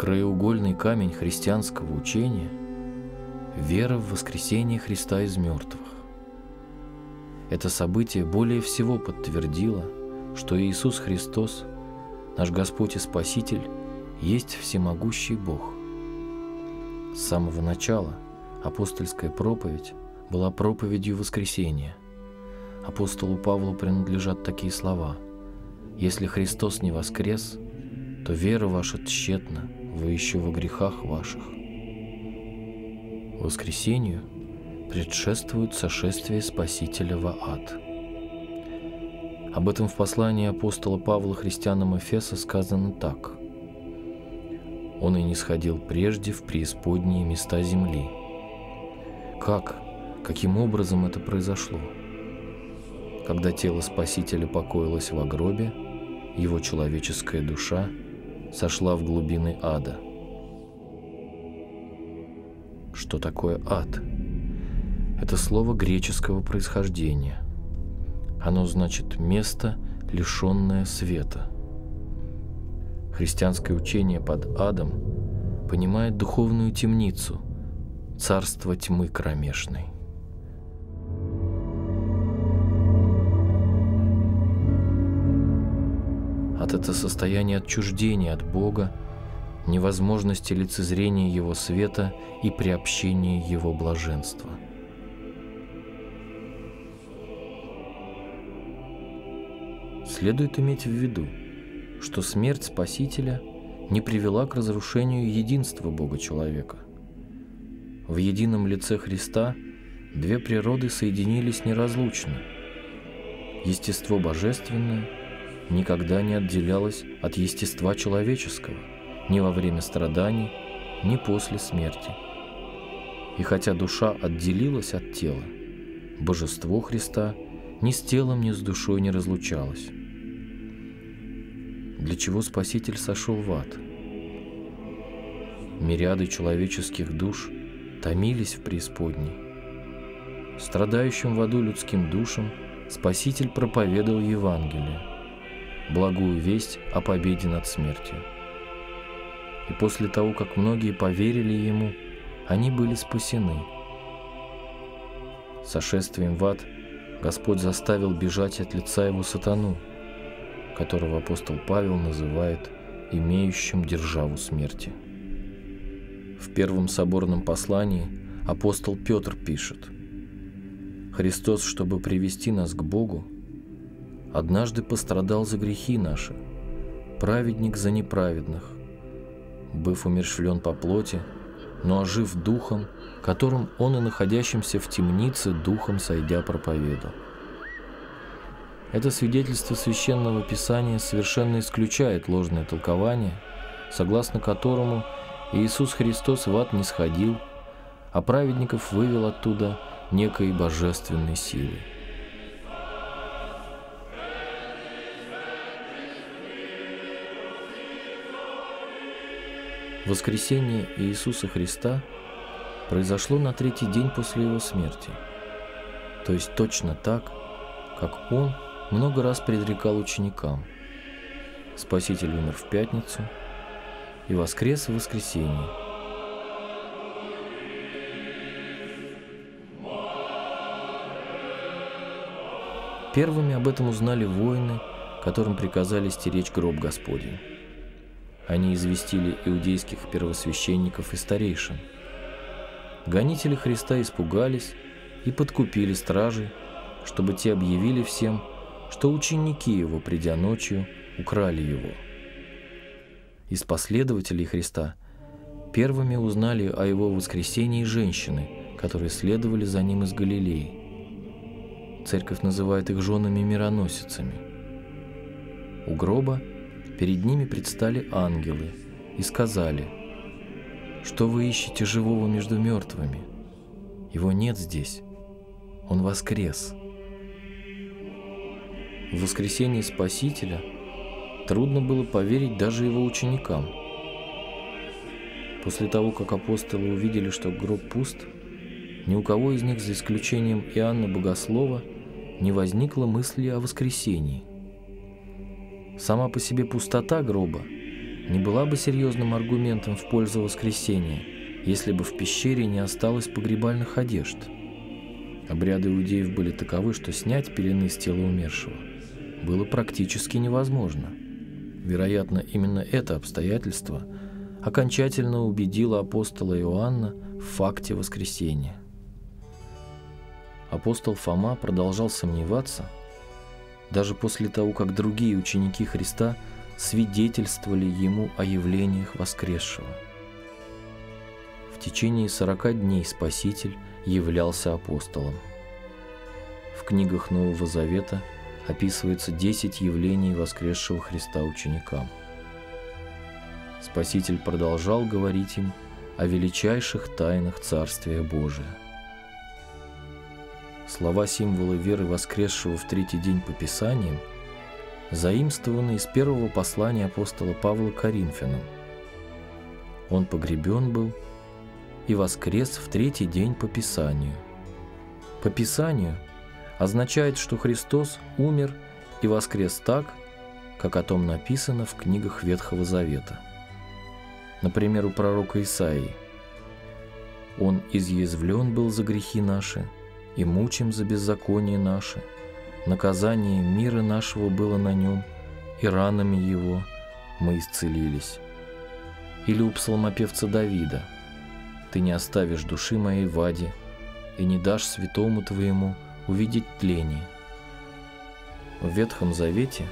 краеугольный камень христианского учения – вера в воскресение Христа из мертвых. Это событие более всего подтвердило, что Иисус Христос, наш Господь и Спаситель, есть всемогущий Бог. С самого начала апостольская проповедь была проповедью воскресения. Апостолу Павлу принадлежат такие слова «Если Христос не воскрес, то вера ваша тщетна, вы еще во грехах ваших». Воскресению предшествует сошествие Спасителя в ад. Об этом в послании апостола Павла христианам Эфеса сказано так. «Он и не сходил прежде в преисподние места земли». Как, каким образом это произошло? Когда тело Спасителя покоилось в гробе, его человеческая душа сошла в глубины ада. Что такое ад? Это слово греческого происхождения. Оно значит «место, лишенное света». Христианское учение под адом понимает духовную темницу, царство тьмы кромешной. Ад – это состояние отчуждения от Бога, невозможности лицезрения Его света и приобщения Его блаженства – Следует иметь в виду, что смерть Спасителя не привела к разрушению единства Бога-человека. В едином лице Христа две природы соединились неразлучно. Естество божественное никогда не отделялось от естества человеческого ни во время страданий, ни после смерти. И хотя душа отделилась от тела, божество Христа ни с телом, ни с душой не разлучалось для чего Спаситель сошел в ад. Мириады человеческих душ томились в преисподней. Страдающим в аду людским душам Спаситель проповедовал Евангелие, благую весть о победе над смертью. И после того, как многие поверили Ему, они были спасены. Сошествием в ад Господь заставил бежать от лица Его сатану – которого апостол Павел называет имеющим державу смерти. В первом соборном послании апостол Петр пишет «Христос, чтобы привести нас к Богу, однажды пострадал за грехи наши, праведник за неправедных, быв умершвлен по плоти, но ожив духом, которым он и находящимся в темнице духом сойдя проповедовал. Это свидетельство священного писания совершенно исключает ложное толкование, согласно которому Иисус Христос в ад не сходил, а праведников вывел оттуда некой божественной силой. Воскресение Иисуса Христа произошло на третий день после Его смерти, то есть точно так, как Он – много раз предрекал ученикам. Спаситель умер в пятницу и воскрес в воскресенье. Первыми об этом узнали воины, которым приказали стеречь гроб Господень. Они известили иудейских первосвященников и старейшин. Гонители Христа испугались и подкупили стражей, чтобы те объявили всем, что ученики его, придя ночью, украли его. Из последователей Христа первыми узнали о его воскресении женщины, которые следовали за ним из Галилеи. Церковь называет их женами-мироносицами. У гроба перед ними предстали ангелы и сказали, «Что вы ищете живого между мертвыми? Его нет здесь, он воскрес». В воскресение Спасителя трудно было поверить даже его ученикам. После того, как апостолы увидели, что гроб пуст, ни у кого из них, за исключением Иоанна Богослова, не возникло мысли о воскресении. Сама по себе пустота гроба не была бы серьезным аргументом в пользу воскресения, если бы в пещере не осталось погребальных одежд. Обряды иудеев были таковы, что снять пелены с тела умершего было практически невозможно. Вероятно, именно это обстоятельство окончательно убедило апостола Иоанна в факте воскресения. Апостол Фома продолжал сомневаться – даже после того, как другие ученики Христа свидетельствовали ему о явлениях воскресшего. В течение сорока дней Спаситель являлся апостолом. В книгах Нового Завета описывается десять явлений воскресшего Христа ученикам. Спаситель продолжал говорить им о величайших тайнах Царствия Божия – Слова символы веры воскресшего в третий день по Писаниям заимствованы из первого послания апостола Павла Коринфянам. Он погребен был и воскрес в третий день по Писанию. По Писанию означает, что Христос умер и воскрес так, как о том написано в книгах Ветхого Завета. Например, у пророка Исаии. «Он изъязвлен был за грехи наши, и мучим за беззаконие наше. Наказание мира нашего было на нем, и ранами его мы исцелились. Или у псалмопевца Давида «Ты не оставишь души моей в аде, и не дашь святому твоему увидеть тление». В Ветхом Завете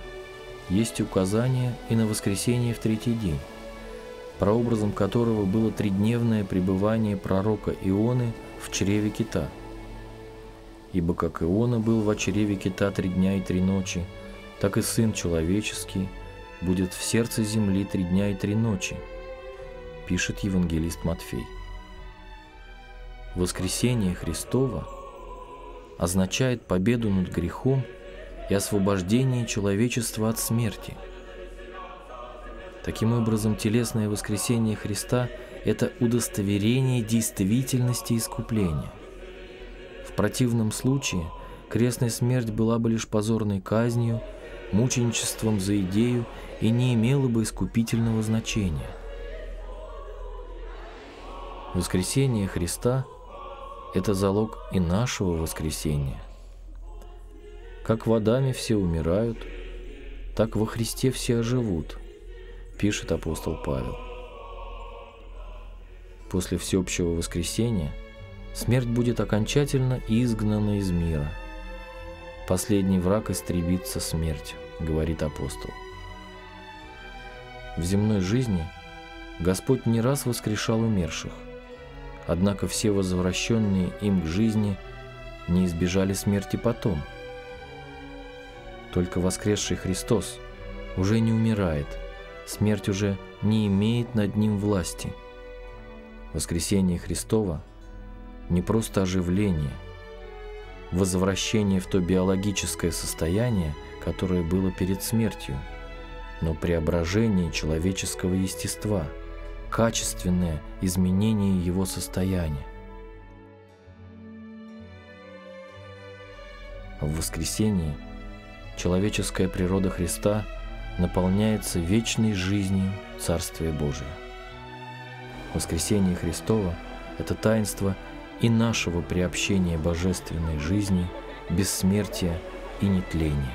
есть указание и на воскресенье в третий день, прообразом которого было тридневное пребывание пророка Ионы в чреве кита – Ибо как Иона был в очреве кита три дня и три ночи, так и Сын Человеческий будет в сердце земли три дня и три ночи, пишет евангелист Матфей. Воскресение Христова означает победу над грехом и освобождение человечества от смерти. Таким образом, телесное воскресение Христа – это удостоверение действительности искупления противном случае крестная смерть была бы лишь позорной казнью, мученичеством за идею и не имела бы искупительного значения. Воскресение Христа – это залог и нашего воскресения. Как в Адаме все умирают, так во Христе все оживут, пишет апостол Павел. После всеобщего воскресения – смерть будет окончательно изгнана из мира. Последний враг истребится смерть, говорит апостол. В земной жизни Господь не раз воскрешал умерших, однако все возвращенные им к жизни не избежали смерти потом. Только воскресший Христос уже не умирает, смерть уже не имеет над ним власти. Воскресение Христова – не просто оживление, возвращение в то биологическое состояние, которое было перед смертью, но преображение человеческого естества, качественное изменение его состояния. В воскресении человеческая природа Христа наполняется вечной жизнью Царствия Божия. Воскресение Христова – это таинство – и нашего приобщения божественной жизни, бессмертия и нетления.